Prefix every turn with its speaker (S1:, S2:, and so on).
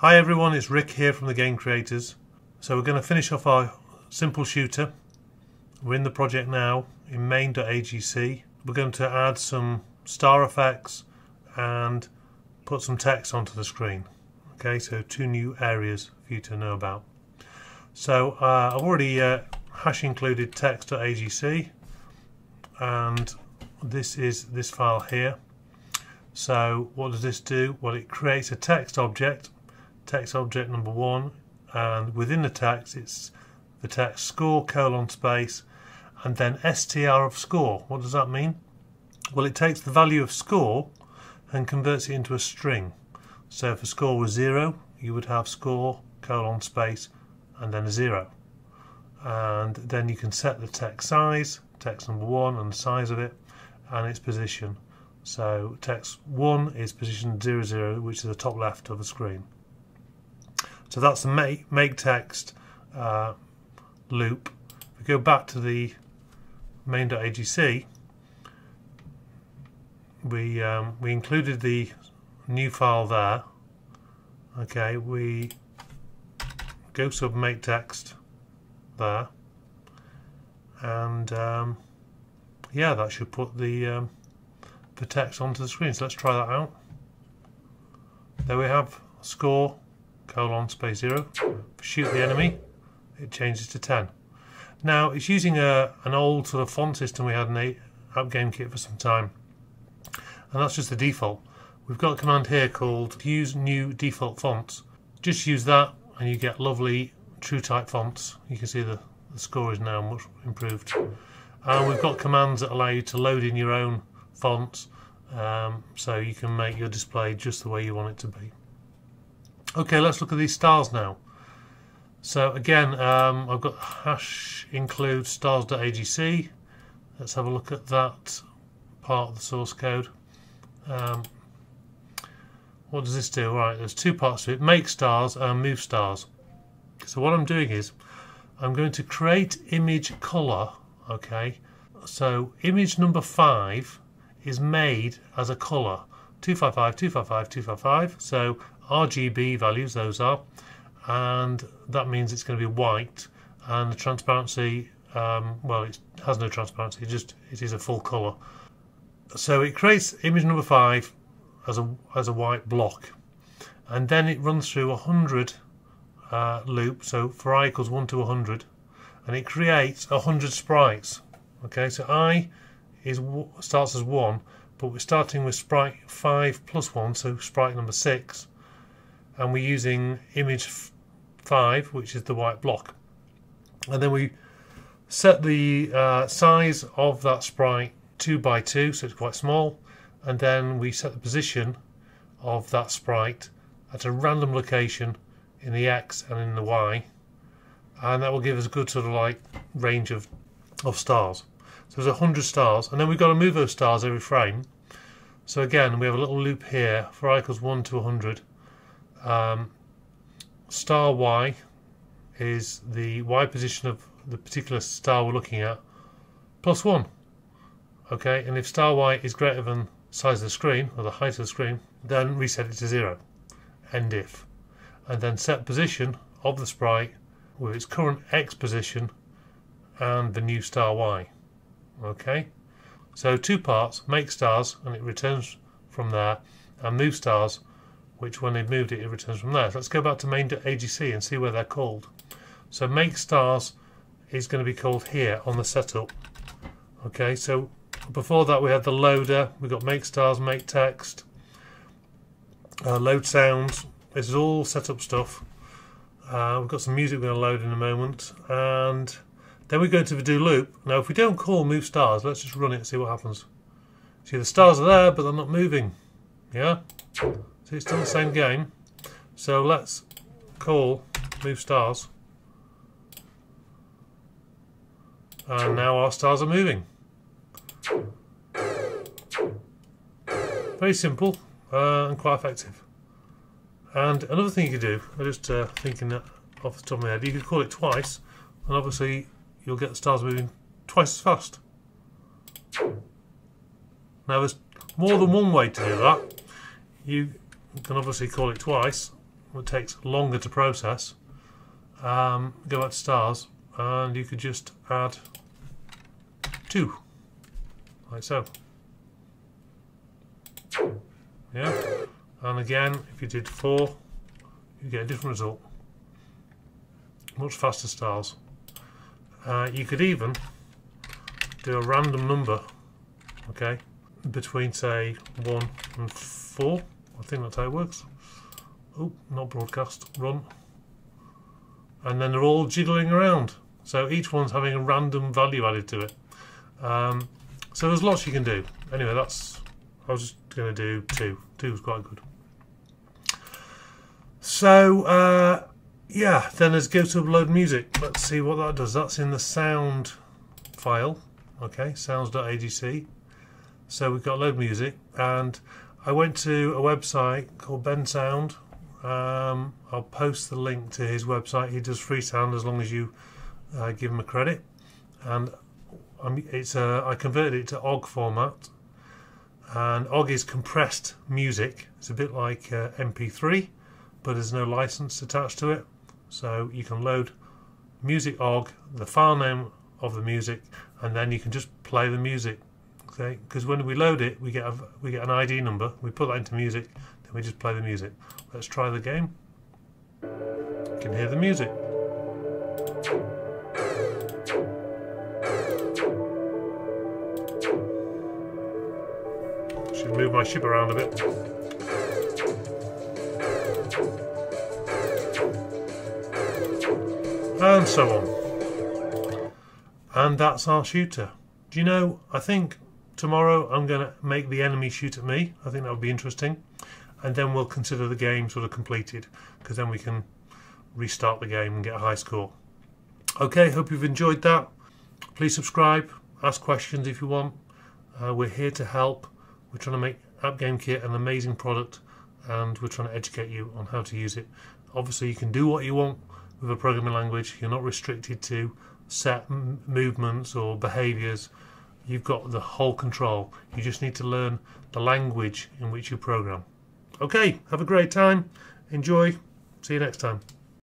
S1: Hi everyone, it's Rick here from the Game Creators. So we're going to finish off our simple shooter. We're in the project now in main.agc. We're going to add some star effects and put some text onto the screen. Okay, so two new areas for you to know about. So uh, I've already uh, hash included text.agc and this is this file here. So what does this do? Well, it creates a text object text object number one and within the text it's the text score colon space and then str of score. What does that mean? Well it takes the value of score and converts it into a string. So if a score was zero you would have score colon space and then a zero. And then you can set the text size, text number one and the size of it and its position. So text 1 is position 00 which is the top left of the screen. So that's the make, make text uh, loop. If we go back to the main.agc, we um, we included the new file there. Okay, we go sub make text there, and um, yeah, that should put the um, the text onto the screen. So let's try that out. There we have score colon space 0. Shoot the enemy, it changes to 10. Now, it's using a, an old sort of font system we had in the App Game Kit for some time, and that's just the default. We've got a command here called use new default fonts. Just use that and you get lovely true type fonts. You can see the, the score is now much improved. And we've got commands that allow you to load in your own fonts um, so you can make your display just the way you want it to be. Okay, let's look at these stars now. So again, um, I've got hash include stars.agc. Let's have a look at that part of the source code. Um, what does this do? Right, there's two parts to it, make stars and move stars. So what I'm doing is, I'm going to create image color, okay? So image number five is made as a color, 255, 255, 255. So RGB values, those are, and that means it's going to be white, and the transparency, um, well, it has no transparency, it just it is a full color. So it creates image number five as a as a white block, and then it runs through a hundred uh, loop. So for i equals one to a hundred, and it creates a hundred sprites. Okay, so i is starts as one, but we're starting with sprite five plus one, so sprite number six. And we're using image 5 which is the white block. And then we set the uh, size of that sprite 2 by 2 so it's quite small. And then we set the position of that sprite at a random location in the X and in the Y. And that will give us a good sort of like range of, of stars so there's 100 stars and then we've got to move those stars every frame. So again we have a little loop here for i equals 1 to 100 um, star y is the y position of the particular star we're looking at plus 1 okay and if star y is greater than size of the screen or the height of the screen then reset it to 0 end if. And then set position of the sprite with its current x position and the new star y okay so two parts make stars and it returns from there and move stars which when they've moved it, it returns from there. So let's go back to main.agc and see where they're called. So make stars is going to be called here on the setup. Okay, so before that we had the loader, we've got make stars, make text, uh, load sounds. This is all setup stuff. Uh, we've got some music we're going to load in a moment. And then we go into the do loop. Now if we don't call move stars, let's just run it and see what happens. See the stars are there, but they're not moving. Yeah? So it's still the same game. So let's call move stars. And now our stars are moving. Very simple uh, and quite effective. And another thing you could do, I'm just uh, thinking that off the top of my head, you could call it twice, and obviously you'll get the stars moving twice as fast. Now there's more than one way to do that. You can obviously call it twice it takes longer to process, um, go back to stars, and you could just add two, like so. Yeah, and again, if you did four, you get a different result. Much faster stars. Uh, you could even do a random number, okay, between say one and four. I think that's how it works. Oh, not broadcast. Run. And then they're all jiggling around. So each one's having a random value added to it. Um, so there's lots you can do. Anyway, that's. I was just going to do two. Two is quite good. So uh, yeah, then let's go to upload music. Let's see what that does. That's in the sound file. Okay, sounds.agc. So we've got load music, and I went to a website called Bensound. Um, I'll post the link to his website. He does free sound as long as you uh, give him a credit, and um, it's uh, I converted it to OGG format, and OGG is compressed music. It's a bit like uh, MP3, but there's no license attached to it. So you can load music OGG, the file name of the music, and then you can just play the music. Okay, because when we load it, we get a, we get an ID number. We put that into music, then we just play the music. Let's try the game. You can hear the music. Should move my ship around a bit. And so on. And that's our shooter. Do you know, I think tomorrow I'm going to make the enemy shoot at me. I think that would be interesting. And then we'll consider the game sort of completed because then we can restart the game and get a high score. Okay, hope you've enjoyed that. Please subscribe, ask questions if you want. Uh, we're here to help. We're trying to make App Game Kit an amazing product and we're trying to educate you on how to use it. Obviously, you can do what you want with a programming language. You're not restricted to set movements or behaviors. You've got the whole control. You just need to learn the language in which you program. Okay, have a great time. Enjoy. See you next time.